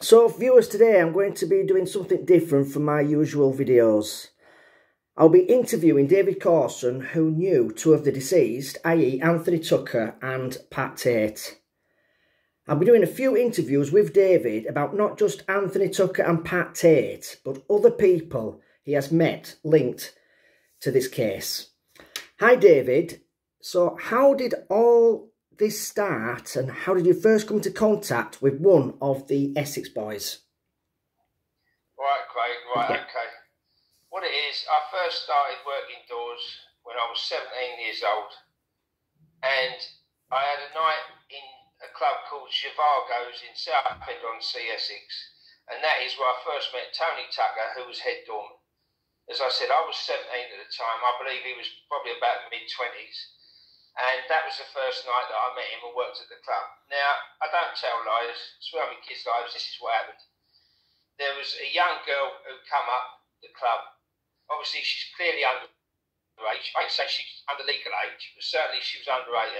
So viewers, today I'm going to be doing something different from my usual videos. I'll be interviewing David Cawston, who knew two of the deceased, i.e. Anthony Tucker and Pat Tate. I'll be doing a few interviews with David about not just Anthony Tucker and Pat Tate, but other people he has met linked to this case. Hi David, so how did all this start and how did you first come into contact with one of the Essex boys? Right, Craig, right, yeah. okay. What it is, I first started working doors when I was 17 years old and I had a night in a club called Zhivago's in Southend on Sea Essex and that is where I first met Tony Tucker who was head doorman. As I said, I was 17 at the time. I believe he was probably about mid 20s and that was the first night that I met him and worked at the club. Now, I don't tell lies, swear on my kids' lives, this is what happened. There was a young girl who come up the club. Obviously, she's clearly under age. I say she's under legal age, but certainly she was under 18,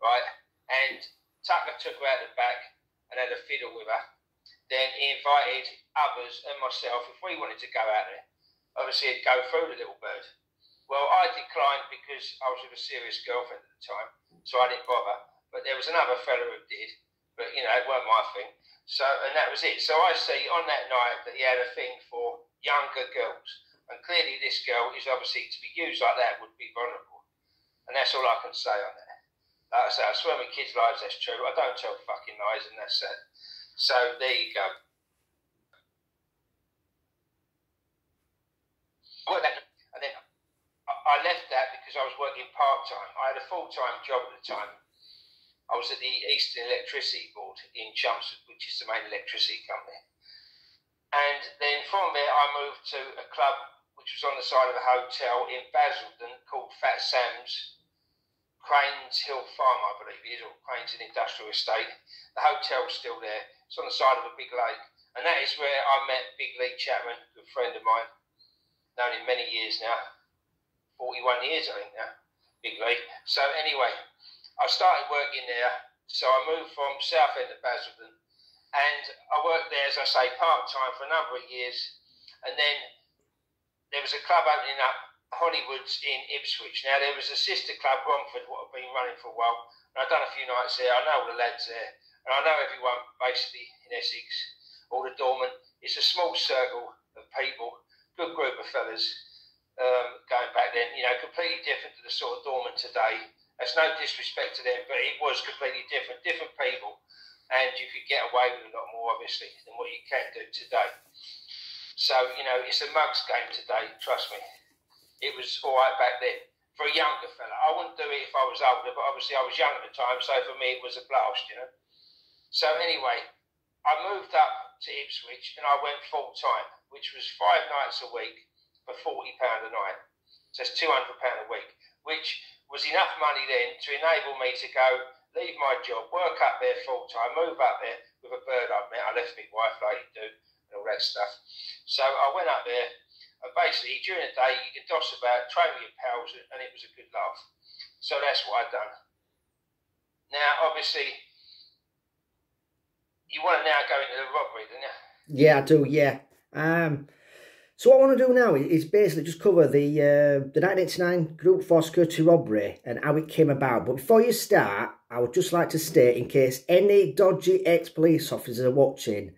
right? And Tucker took her out the back and had a fiddle with her. Then he invited others and myself, if we wanted to go out there, obviously he'd go through the little bird. Well, I declined because I was with a serious girlfriend at the time, so I didn't bother. But there was another fellow who did, but you know, it weren't my thing. So, and that was it. So I see on that night that he had a thing for younger girls, and clearly this girl is obviously to be used like that would be vulnerable, and that's all I can say on that. Like I say, I swear my kids' lives that's true. I don't tell fucking lies, and that's it. So there you go. Well, that I left that because I was working part time. I had a full time job at the time. I was at the Eastern Electricity Board in Chelmsford, which is the main electricity company. And then from there, I moved to a club which was on the side of a hotel in Basildon called Fat Sam's Cranes Hill Farm, I believe it is, or Cranes Industrial Estate. The hotel's still there. It's on the side of a big lake. And that is where I met Big Lee Chapman, a good friend of mine, known him many years now. 41 years, I think now, Big league. So anyway, I started working there. So I moved from Southend to Basildon, and I worked there, as I say, part time for a number of years. And then there was a club opening up, Hollywood's in Ipswich. Now there was a sister club, Romford, what I've been running for a while. And I've done a few nights there. I know all the lads there, and I know everyone basically in Essex, all the doormen. It's a small circle of people, good group of fellas um, going back then, you know, completely different to the sort of doorman today. That's no disrespect to them, but it was completely different, different people, and you could get away with a lot more, obviously, than what you can do today. So, you know, it's a mug's game today, trust me. It was all right back then. For a younger fella, I wouldn't do it if I was older, but obviously I was young at the time, so for me it was a blast, you know. So, anyway, I moved up to Ipswich and I went full time, which was five nights a week for forty pound a night. So it's two hundred pound a week, which was enough money then to enable me to go leave my job, work up there full time, move up there with a bird I met. I left my wife like you do and all that stuff. So I went up there and basically during the day you can doss about, train with your pals, and it was a good laugh. So that's what I've done. Now, obviously, you want to now go into the robbery, don't you? Yeah, I do. Yeah. Um, so what I want to do now is basically just cover the uh, the 1989 Group 4 security robbery and how it came about. But before you start, I would just like to state, in case any dodgy ex-police officers are watching,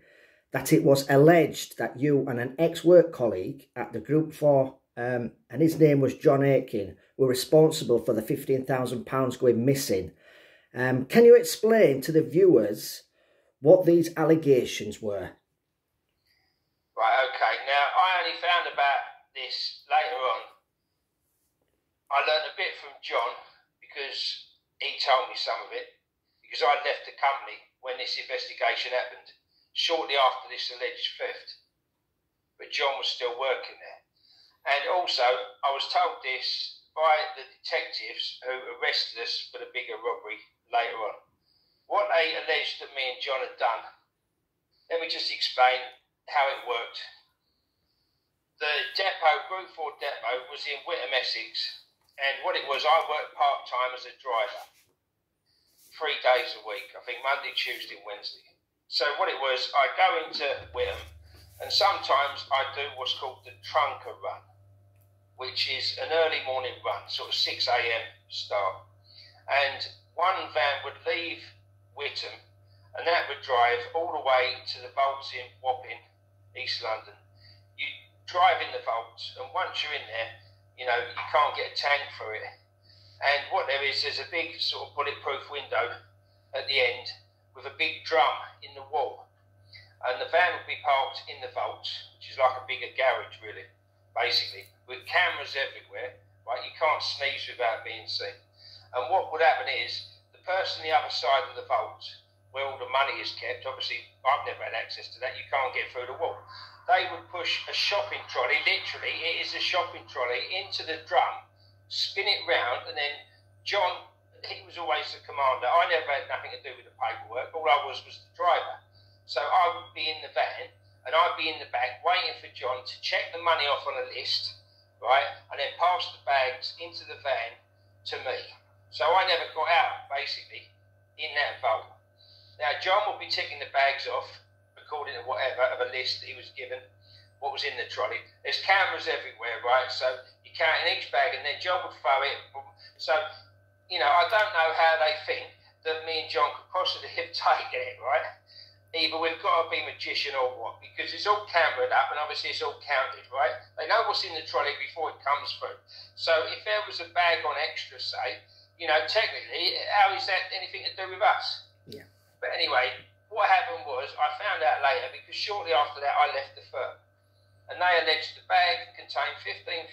that it was alleged that you and an ex-work colleague at the Group 4, um, and his name was John Aiken, were responsible for the £15,000 going missing. Um, can you explain to the viewers what these allegations were? Right, okay. Now, I only found about this later on. I learned a bit from John because he told me some of it, because I left the company when this investigation happened, shortly after this alleged theft. But John was still working there. And also, I was told this by the detectives who arrested us for the bigger robbery later on. What they alleged that me and John had done, let me just explain how it worked. Depot, Group 4 depot, was in Witham, Essex, and what it was, I worked part time as a driver, three days a week, I think Monday, Tuesday, Wednesday. So what it was, I'd go into Witham, and sometimes I'd do what's called the trunker run, which is an early morning run, sort of 6 a.m. start. And one van would leave Witham, and that would drive all the way to the in Wapping, East London. In the vaults, and once you're in there, you know, you can't get a tank through it. And what there is, there's a big sort of bulletproof window at the end with a big drum in the wall. And the van would be parked in the vault, which is like a bigger garage, really, basically, with cameras everywhere, right? You can't sneeze without being seen. And what would happen is the person on the other side of the vault, where all the money is kept, obviously, I've never had access to that, you can't get through the wall. They would push a shopping trolley, literally, it is a shopping trolley, into the drum, spin it round, and then John he was always the commander. I never had nothing to do with the paperwork. All I was was the driver. So I would be in the van and I'd be in the back waiting for John to check the money off on a list, right, and then pass the bags into the van to me. So I never got out, basically, in that vault. Now, John would be ticking the bags off according to whatever of a list that he was given, what was in the trolley. There's cameras everywhere, right? So you count in each bag, and then John would throw it. So you know, I don't know how they think that me and John could possibly have taken it, right? Either we've got to be magician or what, because it's all cameraed up and obviously it's all counted, right? They know what's in the trolley before it comes through. So if there was a bag on extra, say, you know, technically, how is that anything to do with us? Yeah. But anyway, what happened was I found out later because shortly after that I left the firm and they alleged the bag contained £15,000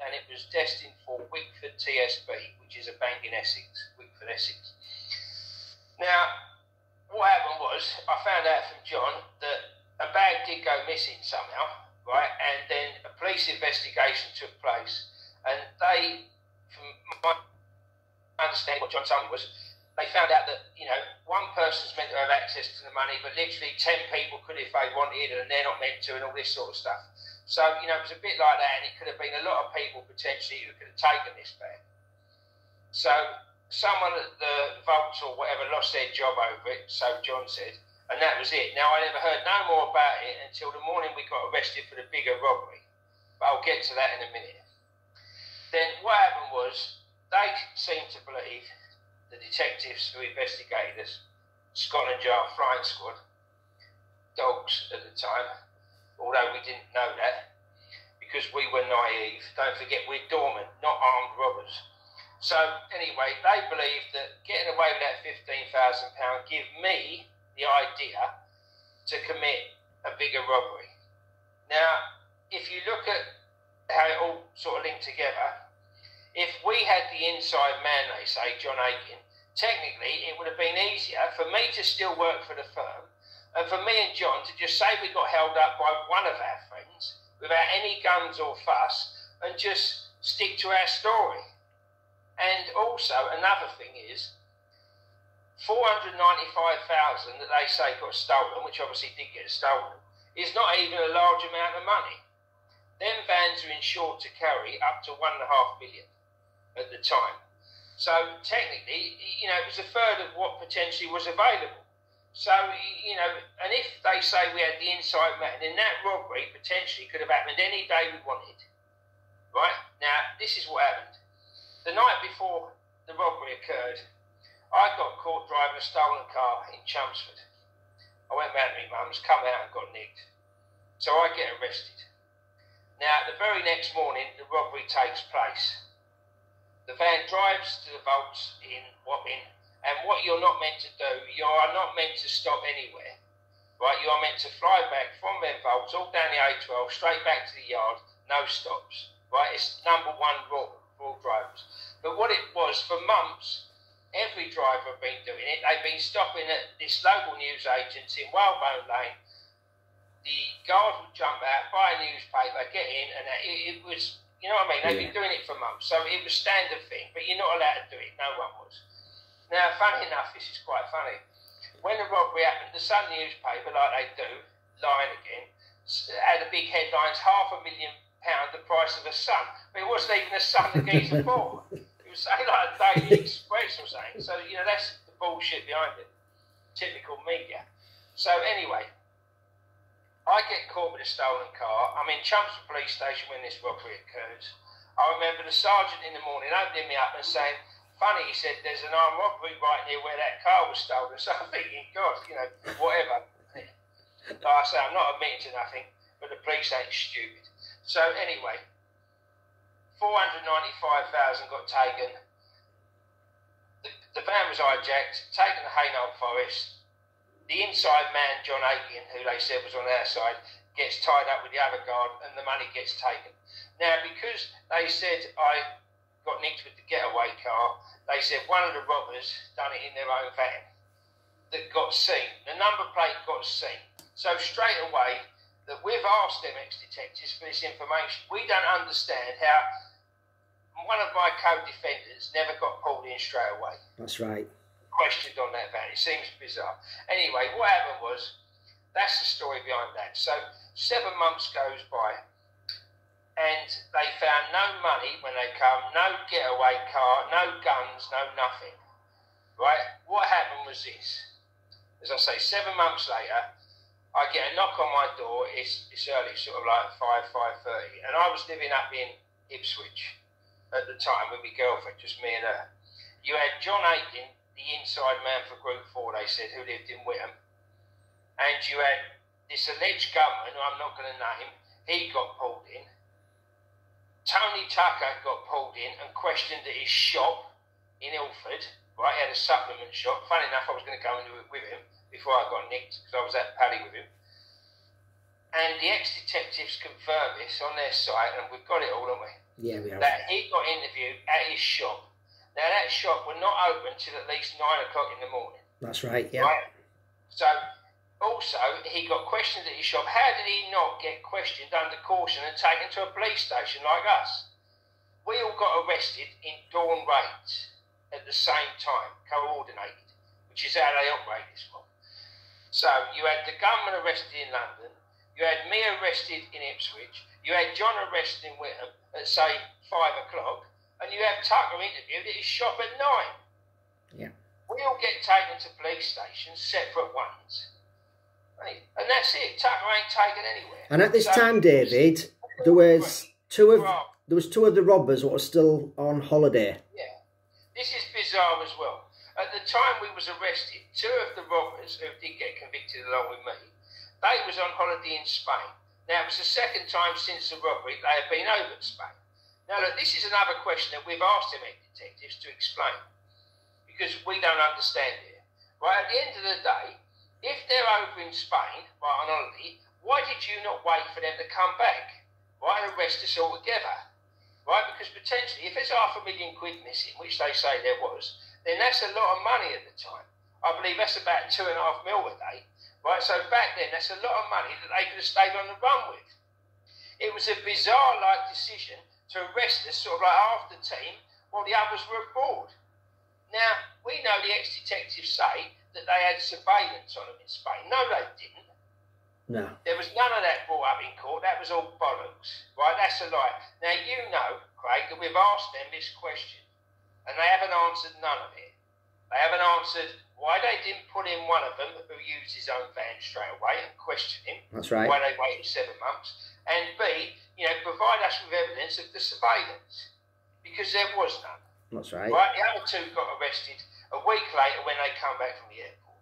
and it was destined for Wickford TSB, which is a bank in Essex, Wickford, Essex. Now, what happened was I found out from John that a bag did go missing somehow, right? And then a police investigation took place, and they, from my understanding, what John told me was they found out that you know one person's meant to have access to the money, but literally ten people could if they wanted, and they're not meant to, and all this sort of stuff. So you know it was a bit like that, and it could have been a lot of people potentially who could have taken this bag. So someone at the vault or whatever lost their job over it. So John said, and that was it. Now I never heard no more about it until the morning we got arrested for the bigger robbery. But I'll get to that in a minute. Then what happened was they seemed to believe the detectives who investigated us, Scotland Yard Flying Squad, dogs at the time, although we didn't know that because we were naive. Don't forget, we're dormant, not armed robbers. So anyway, they believed that getting away with that fifteen thousand pound give me the idea to commit a bigger robbery. Now, if you look at how it all sort of linked together, if we had the inside man, they say, John Aiken, technically it would have been easier for me to still work for the firm and for me and John to just say we got held up by one of our friends without any guns or fuss and just stick to our story. And also, another thing is, 495,000 that they say got stolen, which obviously did get stolen, is not even a large amount of money. Them vans are insured to carry up to one and a half million at the time. So technically, you know, it was a third of what potentially was available. So, you know, and if they say we had the inside man, then that robbery potentially could have happened any day we wanted. Right? Now, this is what happened. The night before the robbery occurred, I got caught driving a stolen car in Chelmsford. I went round to my mum's, come out and got nicked. So I get arrested. Now, the very next morning, the robbery takes place. The van drives to the vaults in Wapping, and what you're not meant to do, you are not meant to stop anywhere. Right, you are meant to fly back from them vaults all down the A12, straight back to the yard, no stops. Right, it's number one rule for all drivers. But what it was for months, every driver had been doing it. They've been stopping at this local news agency in Whalebone Lane. The guard would jump out, buy a newspaper, get in, and it, it was you know what I mean? They've yeah. been doing it for months, so it was standard thing. But you're not allowed to do it. No one was. Now, funny enough, this is quite funny. When the robbery happened, the Sun newspaper, like they do, lying again, had a big headlines: half a million pound, the price of a sun. But it wasn't even a sun the geezer bought. It was something like a Daily Express or something. So you know that's the bullshit behind it. Typical media. So anyway, I get caught with a stolen car. I'm in Chelmsford Police Station when this robbery occurs. I remember the sergeant in the morning opening me up and saying, funny, he said, there's an armed robbery right near where that car was stolen. So I'm thinking, God, you know, whatever. I say, I'm not admitting to nothing, but the police ain't stupid. So anyway, 495,000 got taken. The, the van was hijacked, taken to Hainault Forest. The inside man, John Aiken, who they said was on our side, gets tied up with the other guard and the money gets taken. Now, because they said I got nicked with the getaway car, they said one of the robbers done it in their own van that got seen. The number plate got seen. So straight away, that we've asked them ex-detectives for this information. We don't understand how one of my co-defendants never got pulled in straight away. That's right. Questioned on that van. It seems bizarre. Anyway, what happened was that's the story behind that. So seven months goes by, and they found no money when they come, no getaway car, no guns, no nothing. Right? What happened was this. As I say, seven months later, I get a knock on my door. It's, it's early, sort of like five, five thirty, and I was living up in Ipswich at the time with my girlfriend, just me and her. You had John Aiken, the inside man for Group Four, they said, who lived in Witham and you had this alleged gunman, who I'm not going to name, him, he got pulled in. Tony Tucker got pulled in and questioned at his shop in Ilford. Right, he had a supplement shop. Funny enough, I was going to go into it with him before I got nicked because I was at Paddy with him. And the ex-detectives confirmed this on their site, and we've got it all, haven't we? Yeah, we have. That he got interviewed at his shop. Now that shop was not open till at least nine o'clock in the morning. That's right. Yeah. Right. So also, he got questioned at his shop. How did he not get questioned under caution and taken to a police station like us? We all got arrested in dawn raids at the same time, coordinated, which is how they operate this one. So you had the gunman arrested in London, you had me arrested in Ipswich, you had John arrested in Witham at say five o'clock, and you have Tucker interviewed at his shop at nine. Yeah. We all get taken to police stations, separate ones. And that's it. Tucker ain't taken anywhere. And at this So- time, David, there was two of there was two of the robbers that were still on holiday. Yeah. This is bizarre as well. At the time we was arrested, two of the robbers who did get convicted along with me, they was on holiday in Spain. Now it was the second time since the robbery they had been over to Spain. Now look, this is another question that we've asked them detectives to explain because we don't understand it. Right at the end of the day, if they're over in Spain, right on holiday, why did you not wait for them to come back? Right, arrest us all together? right? Because potentially, if there's half a million quid missing, which they say there was, then that's a lot of money at the time. I believe that's about two and a half mil a day, right? So back then, that's a lot of money that they could have stayed on the run with. It was a bizarre-like decision to arrest us, sort of like half the team, while the others were aboard. Now we know the ex-detectives say that they had surveillance on them in Spain. No, they didn't. No. There was none of that brought up in court. That was all bollocks. Right? That's a lie. Now, you know, Craig, that we've asked them this question, and they haven't answered none of it. They haven't answered why they didn't put in one of them who used his own van straight away and question him, That's right. why they waited seven months, and B, you know, provide us with evidence of the surveillance, because there was none. That's right. Right, the other two got arrested a week later when they come back from the airport.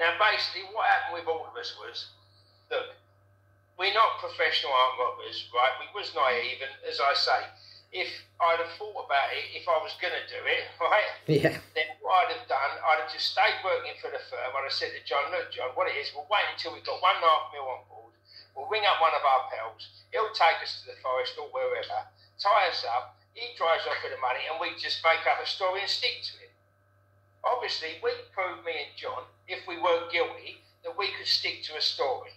Now, basically, what happened with all of us was, look, we're not professional armed robbers, right? We was naive, and as I say, if I'd have thought about it, if I was going to do it, right, Yeah. then what I'd have done, I'd have just stayed working for the firm. I'd have said to John, look, John, what it is, we'll wait until we've got one and a half mil on board. We'll ring up one of our pals. He'll take us to the forest or wherever, tie us up. He drives off with the money, and we just make up a story and stick to it. Obviously, we proved, me and John, if we weren't guilty, that we could stick to a story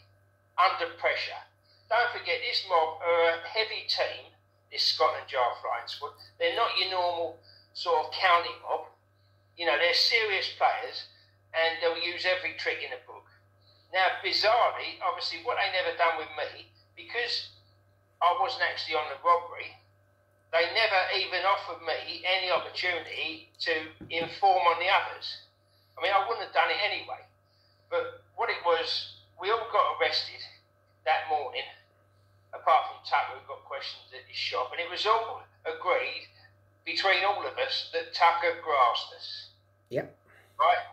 under pressure. Don't forget, this mob are a heavy team, this Scotland Yard Flying Squad. They're not your normal sort of county mob. You know, they're serious players, and they'll use every trick in the book. Now, bizarrely, obviously, what they never done with me, because I wasn't actually on the robbery, they never even offered me any opportunity to inform on the others. I mean, I wouldn't have done it anyway. But what it was, we all got arrested that morning, apart from Tucker, who got questions at his shop, and it was all agreed between all of us that Tucker grassed us. Yep. Right?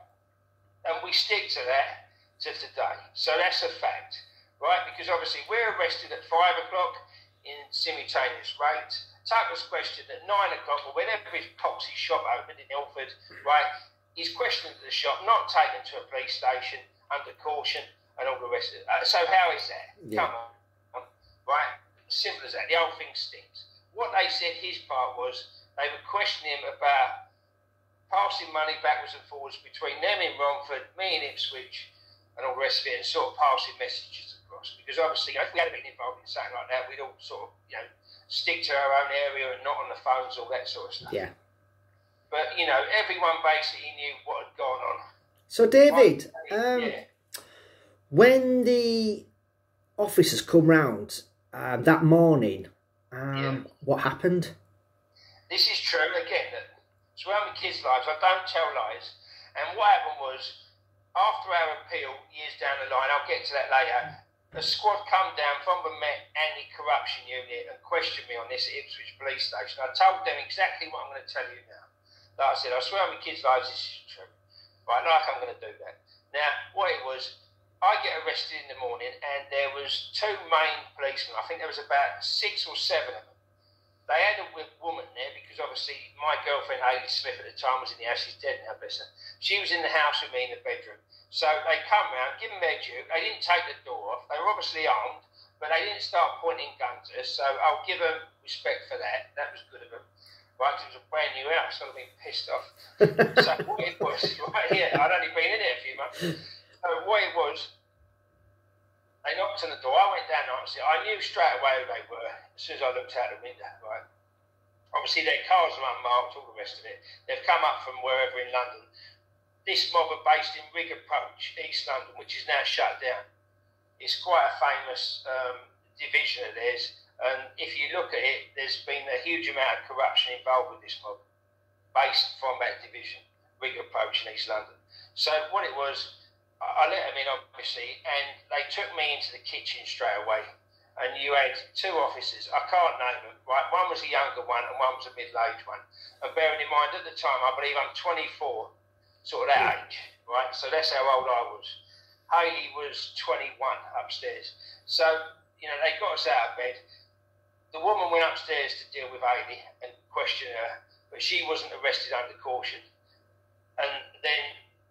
And we stick to that to today. So that's a fact, right? Because obviously we're arrested at five o'clock in simultaneous rates. Tucker's questioned at nine o'clock, or whenever his poxy shop opened in Ilford, right? He's questioned at the shop, not taken to a police station under caution, and all the rest of it. Uh, so how is that? Yeah. Come on, right? Simple as that. The whole thing stinks. What they said his part was they were questioning him about passing money backwards and forwards between them in Romford, me in Ipswich, and all the rest of it, and sort of passing messages across. Because obviously, you know, if we had been involved in something like that, we'd all sort of, you know, stick to our own area and not on the phones, all that sort of stuff. Yeah. But you know, everyone basically knew what had gone on. So, David, um, yeah. when the officers come round um, that morning, um, yeah. what happened? This is true again. It's around the kids' lives. I don't tell lies. And what happened was, after our appeal years down the line, I'll get to that later a squad come down from the Met Anti-Corruption Unit and questioned me on this at Ipswich Police Station. I told them exactly what I'm going to tell you now. Like I said, I swear on my kids' lives this is true. Right, like I'm going to do that. Now, what it was, I get arrested in the morning and there was two main policemen. I think there was about six or seven of them. They had a woman there because obviously my girlfriend Hayley Smith at the time was in the house. She's dead now, bless her. She was in the house with me in the bedroom. So they come round, give them their due. They didn't take the door off. They were obviously armed, but they didn't start pointing guns at us. So I'll give them respect for that. That was good of them. Right, it was a brand new house. I'd have been pissed off. so what it was, right here, I'd only been in it a few months. So what it was, they knocked on the door. I went down and I knew straight away who they were as soon as I looked out the window. Right. Obviously, their cars are unmarked, all the rest of it. They've come up from wherever in London this mob are based in Rigg Approach, East London, which is now shut down. It's quite a famous um, division of theirs, and if you look at it, there's been a huge amount of corruption involved with this mob, based from that division, Rigg Approach in East London. So what it was, I let them in obviously, and they took me into the kitchen straight away. And you had two officers, I can't name them, right? One was a younger one and one was a middle aged one. And bearing in mind, at the time, I believe I'm 24, sort of that age, right? So that's how old I was. Hayley was 21 upstairs. So, you know, they got us out of bed. The woman went upstairs to deal with Hayley and question her, but she wasn't arrested under caution. And then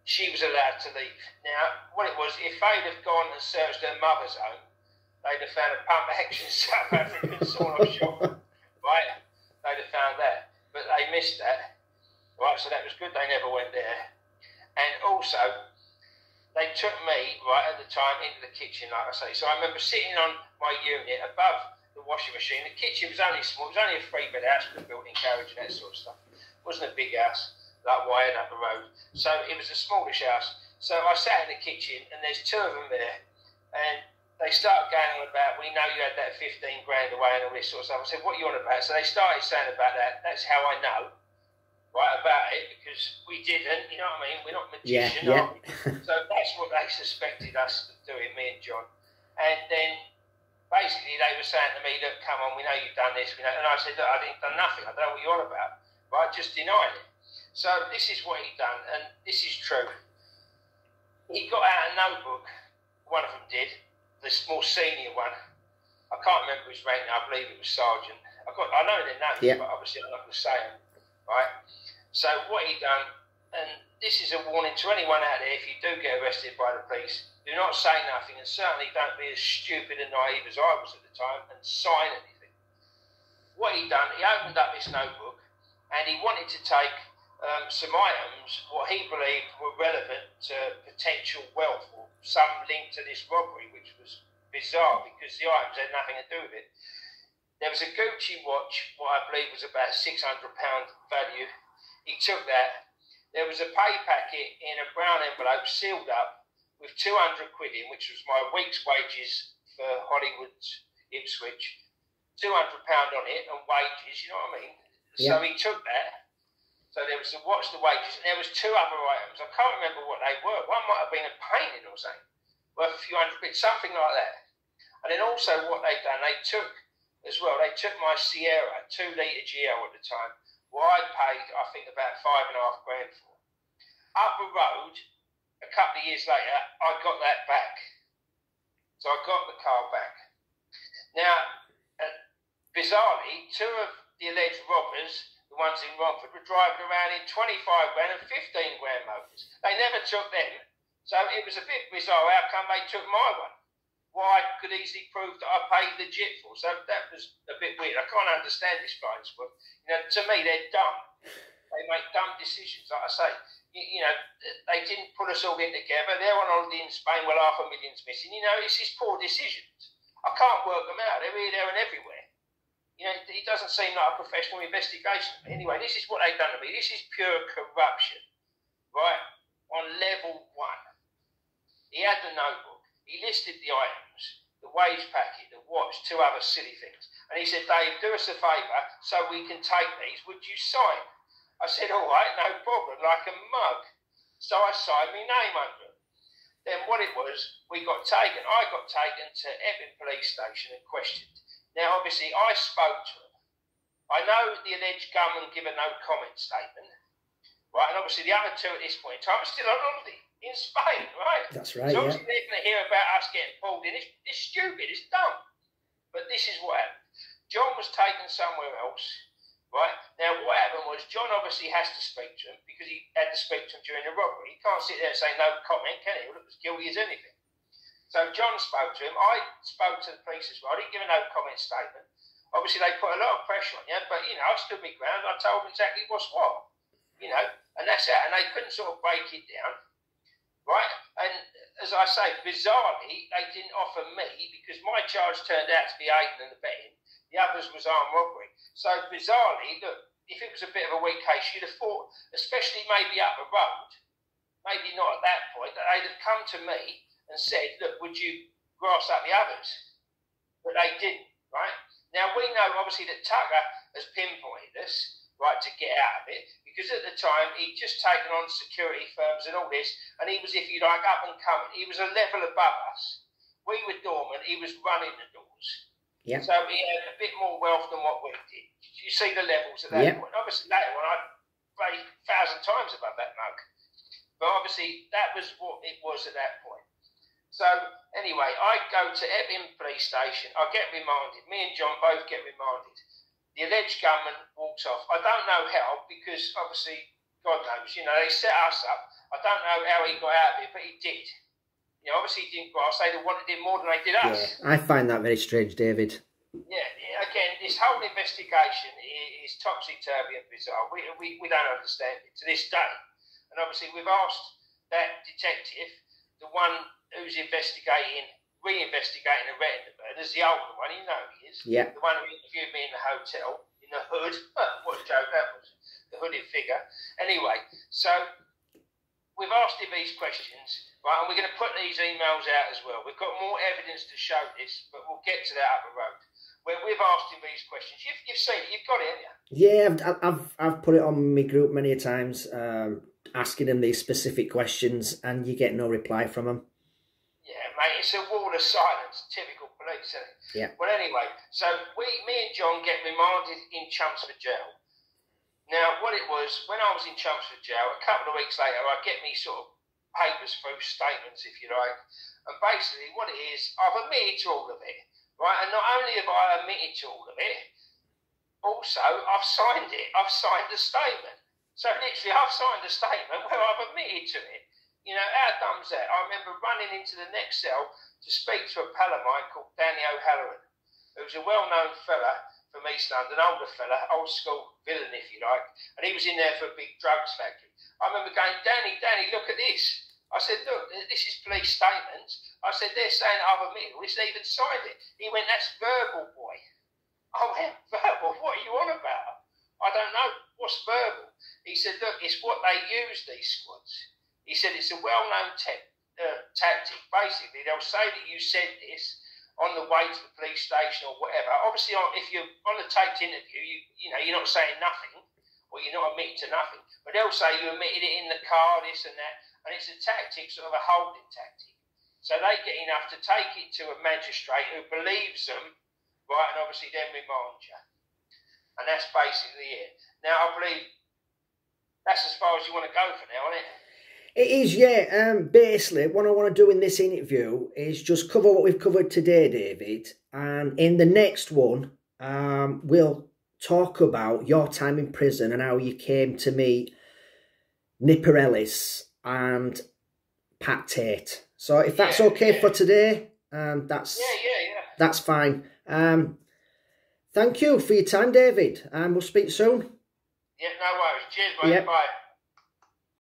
she was allowed to leave. Now, what it was, if they'd have gone and searched her mother's home, they'd have found a pump action South African sawn off shop, right? They'd have found that. But they missed that, right? So that was good they never went there. And also, they took me right at the time into the kitchen, like I say. So I remember sitting on my unit above the washing machine. The kitchen was only small; it was only a three-bed house with a built-in garage and that sort of stuff. It wasn't a big house like wired up the road. So it was a smallish house. So I sat in the kitchen, and there's two of them there, and they start going on about, we know you had that 15 grand away and all this sort of stuff. I said, what are you on about? So they started saying about that. That's how I know right about it because we didn't. You know what I mean? We're not magicians. Yeah, yeah. so that's what they suspected us of doing, me and John. And then basically they were saying to me, "Look, come on, we know you've done this." We know. And I said, "Look, I didn't done nothing. I don't know what you're on about." But I Just denied it. So this is what he'd done, and this is true. He got out a notebook. One of them did. The more senior one. I can't remember his rank. I believe it was sergeant. I got. I know their names, yeah. but obviously I'm not going to say them. Right? So what he done, and this is a warning to anyone out there: if you do get arrested by the police, do not say nothing, and certainly don't be as stupid and naive as I was at the time and sign anything. What he done, he opened up his notebook, and he wanted to take um, some items what he believed were relevant to potential wealth or some link to this robbery, which was bizarre because the items had nothing to do with it. There was a Gucci watch, what I believe was about £600 value he took that. There was a pay packet in a brown envelope sealed up with 200 quid in, which was my week's wages for Hollywood Ipswich. £200 on it and wages, you know what I mean? Yeah. So he took that. So there was the watch, the wages, and there was two other items. I can't remember what they were. One might have been a painting or something. worth a few hundred quid, something like that. And then also what they've done, they took as well, they took my Sierra, two litre GL at the time, what I paid, I think, about five and a half grand for. Up the road, a couple of years later, I got that back. So I got the car back. Now, uh, bizarrely, two of the alleged robbers the ones in Romford were driving around in 25 grand and 15 grand motors. They never took them. So it was a bit bizarre how come they took my one. Why I could easily prove that I paid legit for. So that was a bit weird. I can't understand this guys, but you know, to me they're dumb. They make dumb decisions. Like I say, you, you know, they didn't put us all in together. They're on holiday in Spain, well half a million's missing. You know, it's just poor decisions. I can't work them out. They're here, there and everywhere. You know, he doesn't seem like a professional investigation. Anyway, this is what they've done to me. This is pure corruption, right? On level one. He had the notebook. He listed the items, the wage packet, the watch, two other silly things. And he said, Dave, do us a favour so we can take these. Would you sign? I said, all right, no problem, like a mug. So I signed my name under it. Then what it was, we got taken, I got taken to Epping Police Station and questioned. Now, obviously, I spoke to him. I know the alleged gunman gave a no comment statement, right? And obviously, the other two at this point in time are still on holiday in Spain, right? That's right. So yeah. obviously, they're going to hear about us getting pulled in. It's, it's stupid, it's dumb. But this is what happened. John was taken somewhere else, right? Now, what happened was John obviously has to speak to him because he had to speak to him during the robbery. He can't sit there and say no comment, can he? He look as guilty as anything. So John spoke to him. I spoke to the police as well. I didn't give a no comment statement. Obviously, they put a lot of pressure on you, but you know, I stood my ground. I told them exactly what's what, you know, and that's it. And they couldn't sort of break it down, right? And as I say, bizarrely, they didn't offer me because my charge turned out to be aiding and abetting. The others was armed robbery. So bizarrely, look, if it was a bit of a weak case, you'd have thought, especially maybe up the road, maybe not at that point, that they'd have come to me and said, look, would you grass up the others? But they didn't, right? Now, we know obviously that Tucker has pinpointed us, right, to get out of it, because at the time he'd just taken on security firms and all this, and he was, if you like, up and coming. He was a level above us. We were dormant, he was running the doors. Yeah. So he had a bit more wealth than what we did. You see the levels at that yeah. point. Obviously, later on, I'd pay a thousand times above that mug. But obviously, that was what it was at that point. So anyway, I go to Epping Police Station. I get reminded. Me and John both get reminded. The alleged gunman walks off. I don't know how because obviously God knows. You know they set us up. I don't know how he got out of it, but he did. You know, obviously he didn't grasp. They wanted him more than they did us. Yeah, I find that very strange, David. Yeah, again, this whole investigation is topsy turvy and bizarre. We, we, we don't understand it to this day. And obviously, we've asked that detective, the one who's investigating, re-investigating the Rettendon murders, the older one, you know he is. Yeah. The one who interviewed me in the hotel, in the hood. what a joke that was. The hooded figure. Anyway, so we've asked him these questions, right, and we're going to put these emails out as well. We've got more evidence to show this, but we'll get to that up the road. Where we've asked him these questions. You've, you've seen it, you've got it, haven't you? Yeah, I've, I've, I've put it on my group many times, um, asking them these specific questions, and you get no reply from them. Mate, it's a wall of silence. Typical police, isn't it? Yeah. Well, anyway, so we, me and John get remanded in Chelmsford Jail. Now, what it was, when I was in Chelmsford Jail, a couple of weeks later, I get me sort of papers through, statements, if you like. And basically, what it is, I've admitted to all of it, right? And not only have I admitted to all of it, also, I've signed it. I've signed the statement. So literally, I've signed a statement where I've admitted to it. You know, how dumb's that? I remember running into the next cell to speak to a pal of mine called Danny O'Halloran, who's a well-known fella from East London, older fella, old school villain, if you like, and he was in there for a big drugs factory. I remember going, Danny, Danny, look at this. I said, look, this is police statements. I said, they're saying I've admitted this, they even signed it. He went, that's verbal, boy. I went, verbal? What are you on about? I don't know. What's verbal? He said, look, it's what they use, these squads. He said it's a well-known te- uh, tactic. Basically, they'll say that you said this on the way to the police station or whatever. Obviously, if you're on a taped interview, you you know you're not saying nothing, or you're not admitting to nothing. But they'll say you admitted it in the car, this and that, and it's a tactic, sort of a holding tactic. So they get enough to take it to a magistrate who believes them, right, and obviously then remand you. And that's basically it. Now, I believe that's as far as you want to go for now, isn't it? It is, yeah. Um, basically, what I want to do in this interview is just cover what we've covered today, David. And in the next one, um, we'll talk about your time in prison and how you came to meet Nipper Ellis and Pat Tate. So if that's yeah, okay yeah. for today, um, that's yeah. That's fine. Um, thank you for your time, David, and we'll speak soon. Yeah, no worries. Cheers, mate. Yep. Bye.